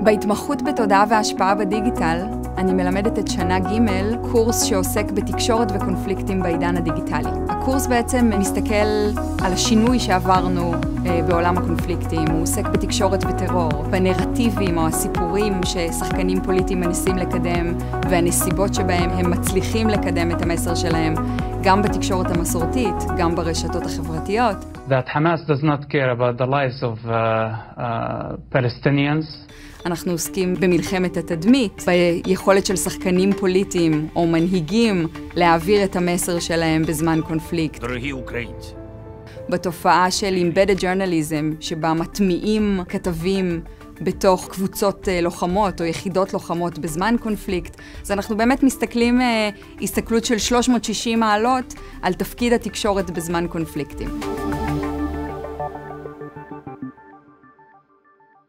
בהתמחות בתודעה והשפעה בדיגיטל, אני מלמדת את שנה ג' קורס שעוסק בתקשורת וקונפליקטים בעידן הדיגיטלי. הקורס בעצם מסתכל על השינוי שעברנו בעולם הקונפליקטים, הוא עוסק בתקשורת וטרור, בנרטיבים או הסיפורים ששחקנים פוליטיים מנסים לקדם והנסיבות שבהם הם מצליחים לקדם את המסר שלהם גם בתקשורת המסורתית, גם ברשתות החברתיות. That Hamas does not care about the lives of uh, uh, Palestinians. אנחנו עוסקים במלחמת התדמית, ביכולת של שחקנים פוליטיים או מנהיגים להעביר את המסר שלהם בזמן קונפליקט. בתופעה של Embedded Journalism, שבה מטמיעים כתבים בתוך קבוצות אה, לוחמות או יחידות לוחמות בזמן קונפליקט. אז אנחנו באמת מסתכלים אה, הסתכלות של 360 מעלות על תפקיד התקשורת בזמן קונפליקטים.